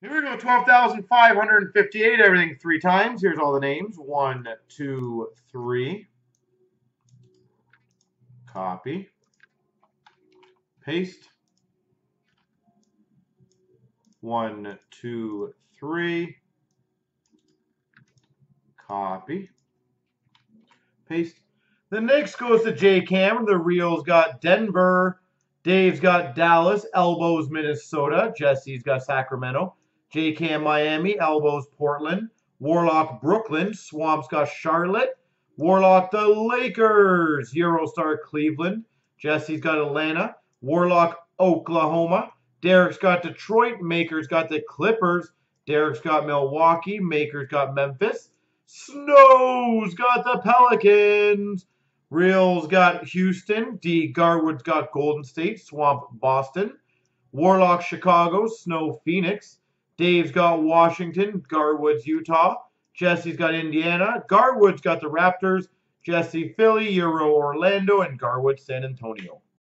Here we go, 12,558, everything three times. Here's all the names. One, two, three. Copy. Paste. One, two, three. Copy. Paste. The Knicks goes to J Cam. The reel's got Denver. Dave's got Dallas. Elbows Minnesota. Jesse's got Sacramento. J Cam Miami. Elbows Portland. Warlock Brooklyn. Swamp's got Charlotte. Warlock the Lakers. Eurostar Cleveland. Jesse's got Atlanta. Warlock Oklahoma. Derek's got Detroit. Maker's got the Clippers. Derek's got Milwaukee. Maker's got Memphis. Snow's got the Pelicans. Reel's got Houston. D. Garwood's got Golden State. Swamp Boston. Warlock Chicago. Snow Phoenix. Dave's got Washington. Garwood's Utah. Jesse's got Indiana. Garwood's got the Raptors. Jesse Philly. Euro Orlando. And Garwood San Antonio.